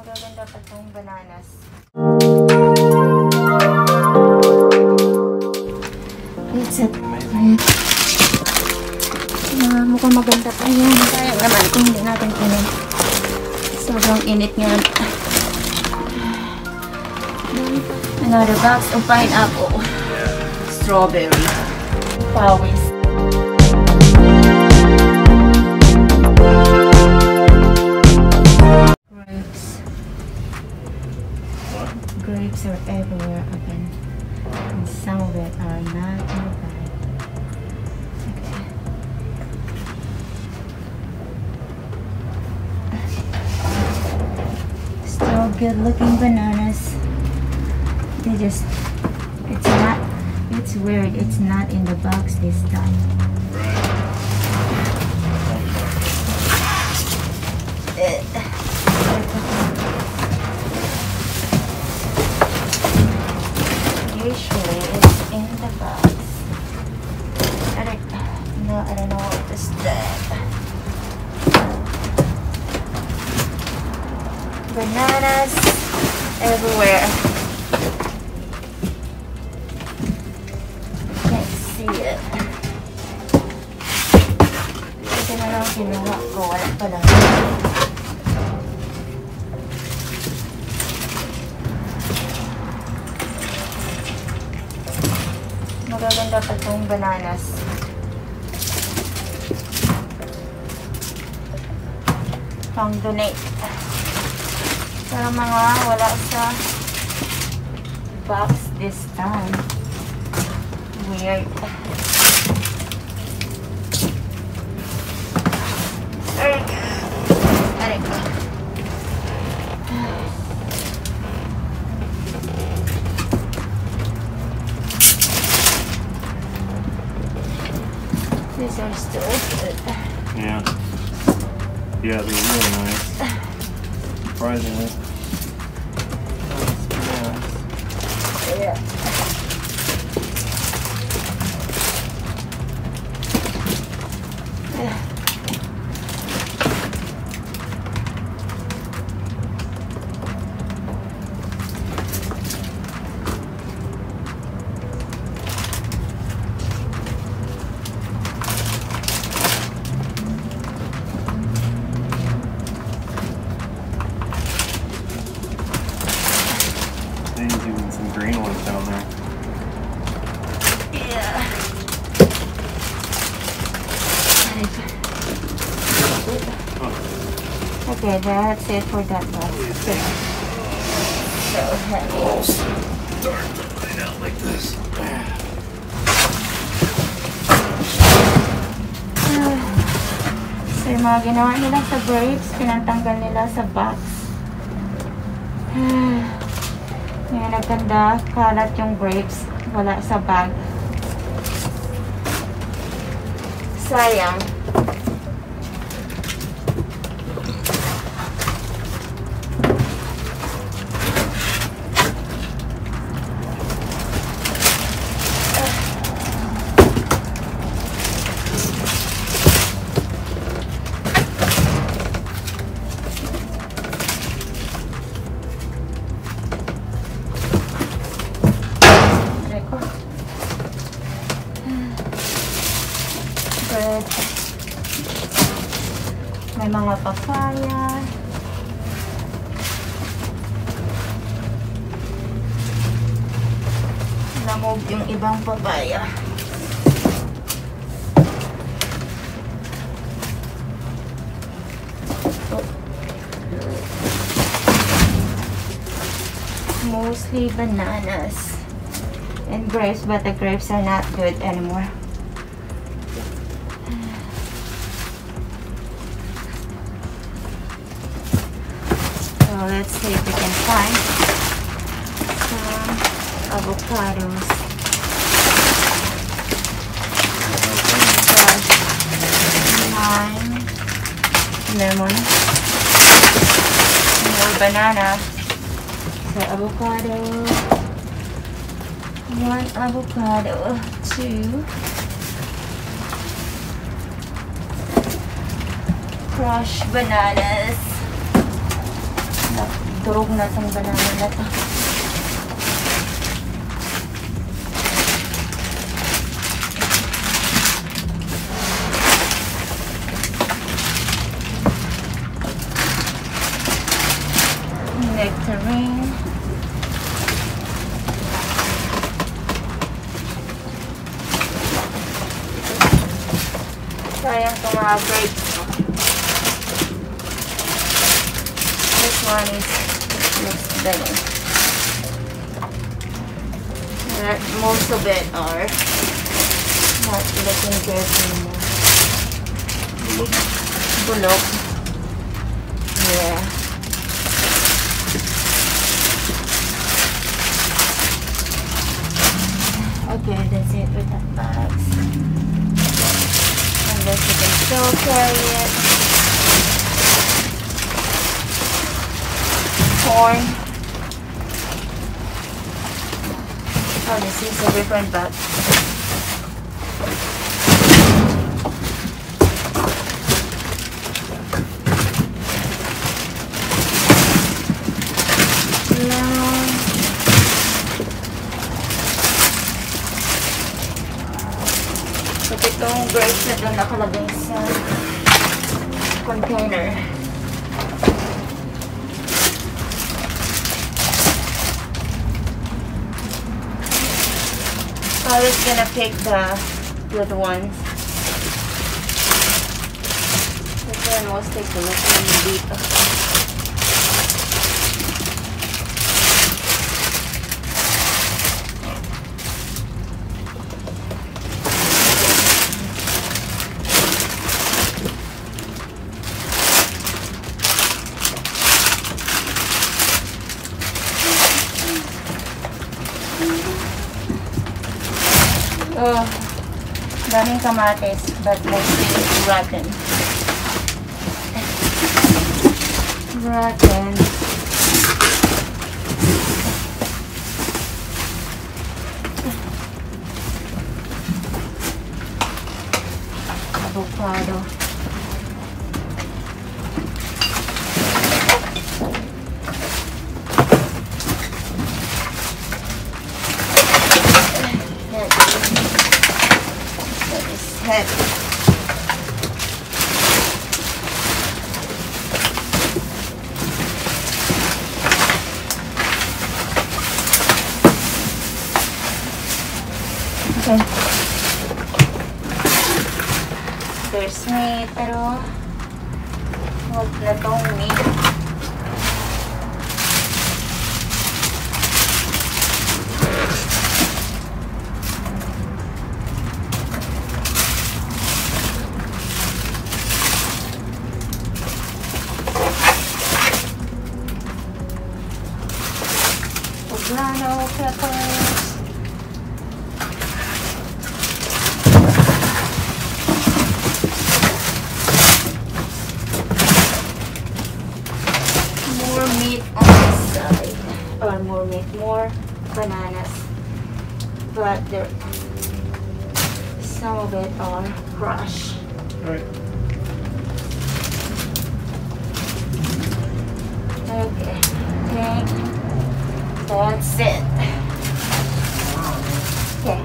Magaganda pa itong bananas. It's a... Uh, mukhang maganda pa yan. Kaya naman kung hindi natin kunin. Sobrang init ngayon. Another box of pineapple. Strawberry. Pawis. Grapes are everywhere again. And some of it are not in the bag. Okay. Still good looking bananas. They just, it's not, it's weird. It's not in the box this time. Usually Magaganda pa itong bananas. Pang donate. Pero mga wala sa box this time. Weird. These are still good. Yeah. Yeah, they're really nice. Surprisingly. That's it for that box. Okay. So heavy. darn find out like this. So yung mga ginawa nila sa grapes, pinatanggal nila sa box. Ngayon nagkanda, kalat yung grapes, wala sa bag. Sayang. Mostly bananas and grapes, but the grapes are not good anymore. So let's see if we can find some avocados. Lime, lemon, more banana. So avocado, one avocado, two crushed bananas. No. Turog na itong banana na to. Nectarine. Mga grapes. no? This one is better. That most of it are not looking good anymore. Bulok. Yeah. Okay, that's it with the still carry it. Corn. Oh, this is a different bag. Na doon nakalagay sa container. Was gonna pick the good ones. This one was take a look dito. Kamatis, but mostly rotten. Rotten. Avocado. Okay. There's meat, pero huwag na tong meat. Okay.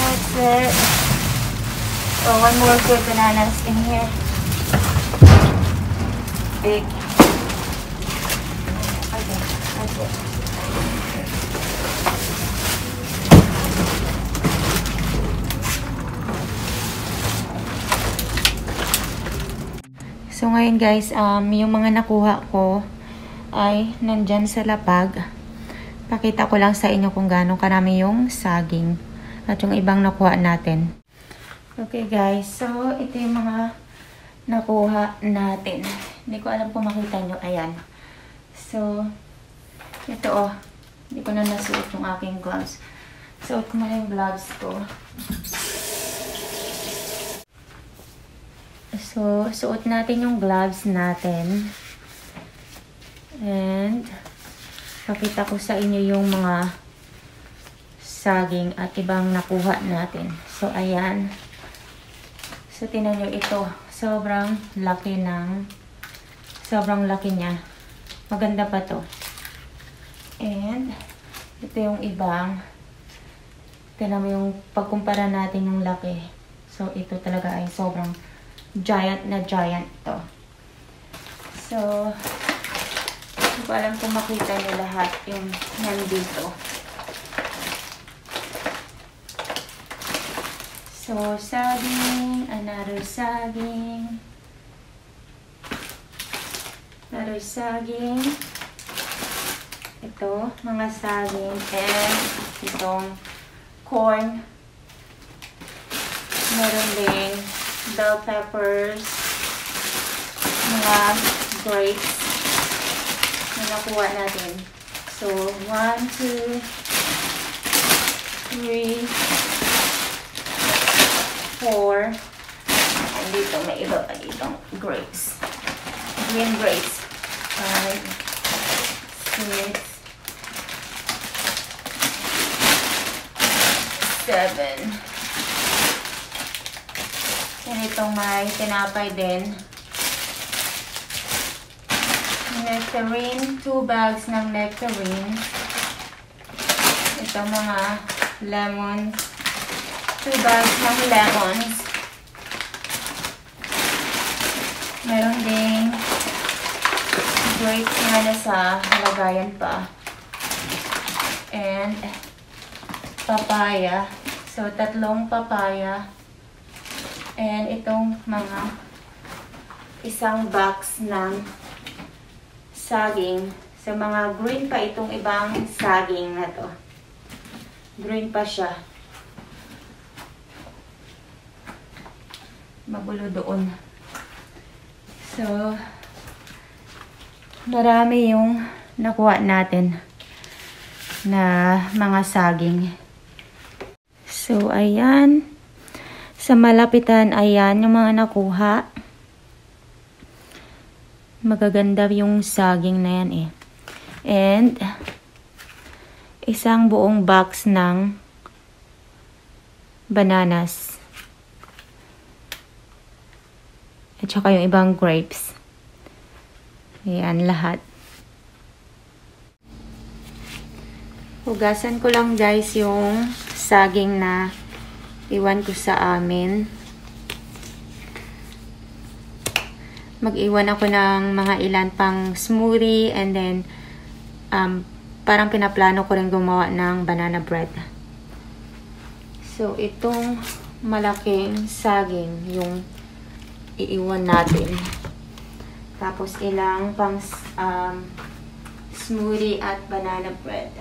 That's it. Oh, one more good bananas in here. Big. Okay, that's it. So ngayon guys, um, yung mga nakuha ko ay nandyan sa lapag. Pakita ko lang sa inyo kung gaano karami yung saging at yung ibang nakuha natin. Okay guys, so ito yung mga nakuha natin. Hindi ko alam kung makita nyo. Ayan. So, ito oh. Hindi ko na nasuot yung aking gloves. Suot ko na yung gloves ko. So, suot natin yung gloves natin. And, pakita ko sa inyo yung mga saging at ibang nakuha natin. So, ayan. So, tinan nyo ito. Sobrang laki ng, sobrang laki niya. Maganda pa to. And, ito yung ibang. Tignan mo yung pagkumpara natin yung laki. So, ito talaga ay sobrang giant na giant to. So, hindi ko alam kung makita niyo lahat yung nandito. So, saging, another saging, another saging, ito, mga saging, and itong corn, meron din bell peppers, mga grapes nakuha natin. So, 1, 2, 3, 4. And dito, may iba pa dito. Grapes. Green grapes. 5, 6, 7. And itong may tinapay din. Nectarine. 2 bags ng nectarine. Ito mga lemons. 2 bags ng lemons. Meron ding grapes na sa lagayan pa. And papaya. So, tatlong papaya. And itong mga isang box ng saging. Sa mga green pa itong ibang saging na to. Green pa siya. magulo doon. So, marami yung nakuha natin na mga saging. So, ayan. Sa malapitan, ayan yung mga nakuha. Magaganda yung saging na yan eh. And, isang buong box ng bananas. At saka yung ibang grapes. Ayan, lahat. Hugasan ko lang guys yung saging na iwan ko sa amin. Mag-iwan ako ng mga ilan pang smoothie and then um, parang pinaplano ko rin gumawa ng banana bread. So, itong malaking saging, yung iiwan natin. Tapos ilang pang um, smoothie at banana bread.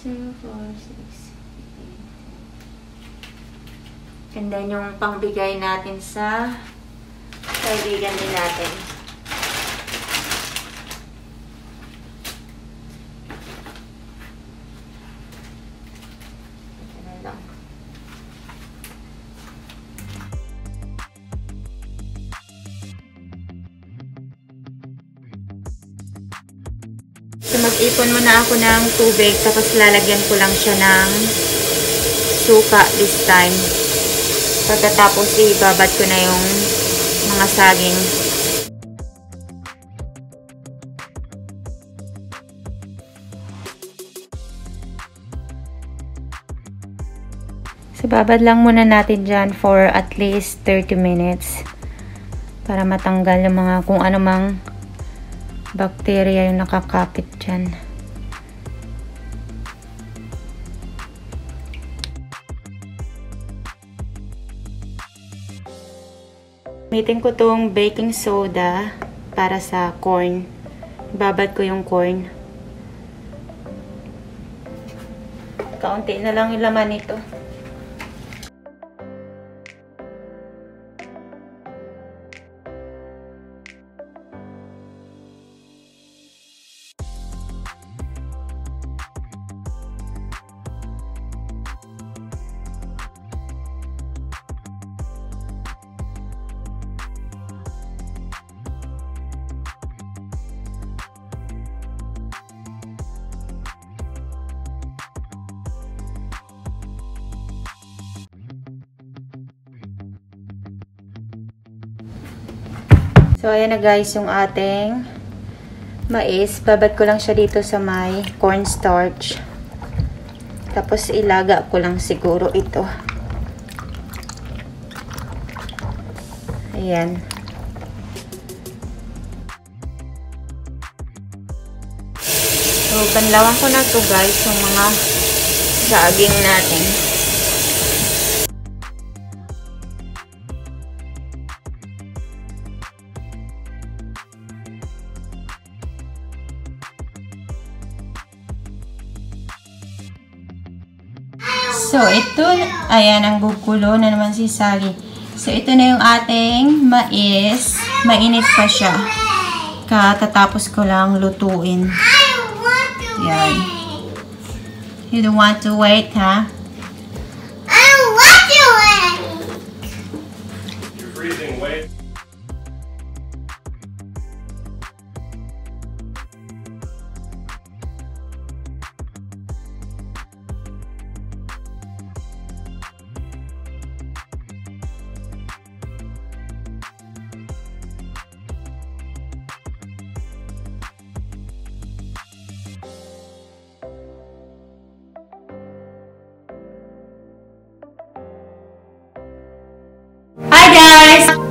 Two, four, six, And then yung pangbigay natin sa kaibigan din natin. So, mag-ipon muna ako ng tubig, tapos lalagyan ko lang siya ng suka this time. Pagkatapos, ibabad ko na yung mga saging. So, babad lang muna natin dyan for at least 30 minutes para matanggal yung mga kung ano mang bacteria yung nakakapit dyan. Gamitin ko tong baking soda para sa corn. Babad ko yung corn. Kaunti na lang yung laman nito. So, ayan na guys yung ating mais. Babad ko lang siya dito sa may cornstarch. Tapos, ilaga ko lang siguro ito. Ayan. So, banlawan ko na to guys, yung mga saging natin. So, ito, ayan, ang gugulo na naman si Sally. So, ito na yung ating mais. Mainit pa siya. Katatapos ko lang lutuin. Yan. You don't want to wait, ha? You're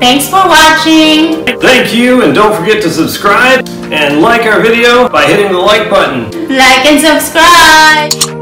Thanks for watching! Thank you, and don't forget to subscribe and like our video by hitting the like button. Like and subscribe!